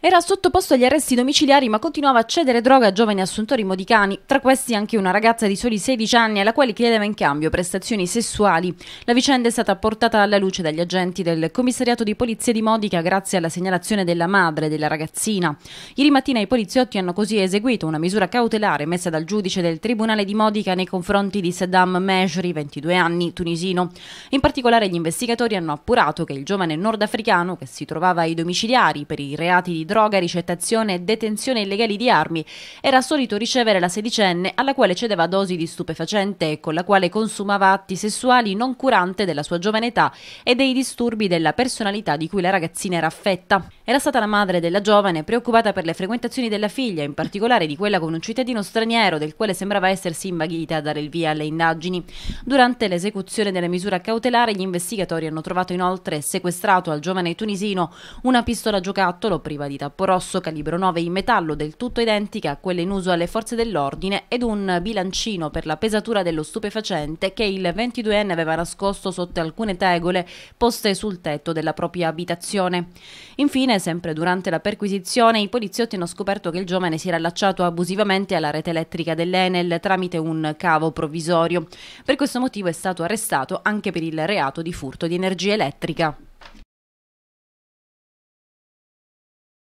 Era sottoposto agli arresti domiciliari ma continuava a cedere droga a giovani assuntori modicani, tra questi anche una ragazza di soli 16 anni alla quale chiedeva in cambio prestazioni sessuali. La vicenda è stata portata alla luce dagli agenti del commissariato di polizia di Modica grazie alla segnalazione della madre della ragazzina. Ieri mattina i poliziotti hanno così eseguito una misura cautelare messa dal giudice del Tribunale di Modica nei confronti di Saddam Mejri, 22 anni, tunisino. In particolare gli investigatori hanno appurato che il giovane nordafricano che si trovava ai domiciliari per i reati di droga, ricettazione e detenzione illegali di armi, era solito ricevere la sedicenne alla quale cedeva dosi di stupefacente e con la quale consumava atti sessuali non curante della sua giovane età e dei disturbi della personalità di cui la ragazzina era affetta. Era stata la madre della giovane preoccupata per le frequentazioni della figlia, in particolare di quella con un cittadino straniero del quale sembrava essersi invaghita a dare il via alle indagini. Durante l'esecuzione della misura cautelare gli investigatori hanno trovato inoltre sequestrato al giovane tunisino una pistola giocattolo priva di tappo rosso calibro 9 in metallo del tutto identica a quelle in uso alle forze dell'ordine ed un bilancino per la pesatura dello stupefacente che il 22enne aveva nascosto sotto alcune tegole poste sul tetto della propria abitazione. Infine, sempre durante la perquisizione, i poliziotti hanno scoperto che il giovane si era allacciato abusivamente alla rete elettrica dell'Enel tramite un cavo provvisorio. Per questo motivo è stato arrestato anche per il reato di furto di energia elettrica.